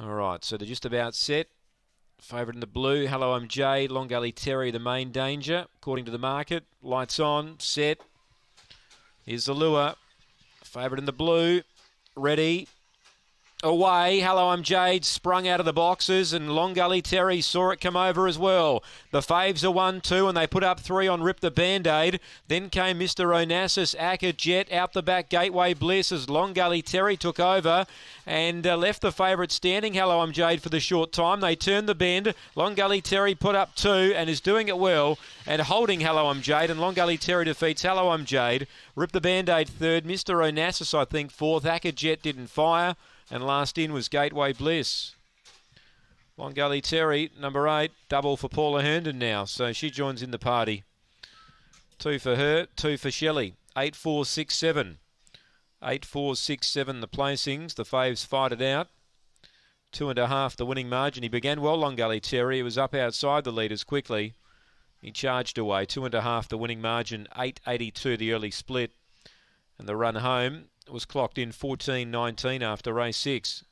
All right, so they're just about set. Favourite in the blue, Hello, I'm Jade, Long Gully Terry, the main danger, according to the market. Lights on, set. Here's the lure. Favourite in the blue, ready. Away, hello, I'm Jade, sprung out of the boxes, and Long Gully Terry saw it come over as well. The Faves are 1 2, and they put up three on Rip the Band Aid. Then came Mr. Onassis, Acker Jet, out the back, Gateway Bliss as Long Gully Terry took over and uh, left the favourite standing. Hello, I'm Jade for the short time. They turned the bend. Long Gully Terry put up two and is doing it well and holding Hello, I'm Jade. And Long Gully Terry defeats Hello, I'm Jade. Rip the Band Aid third. Mr. Onassis, I think, fourth. Acker Jet didn't fire. And last in was Gateway Bliss. Long Gully Terry, number eight, double for Paula Herndon now. So she joins in the party. Two for her, two for Shelley. Eight, four, six, seven. Eight, four, six, seven, the placings. The faves fight it out. Two and a half the winning margin. He began well, Long Gully Terry. He was up outside the leaders quickly. He charged away. Two and a half the winning margin. 8.82 the early split. And the run home was clocked in 14.19 after race six.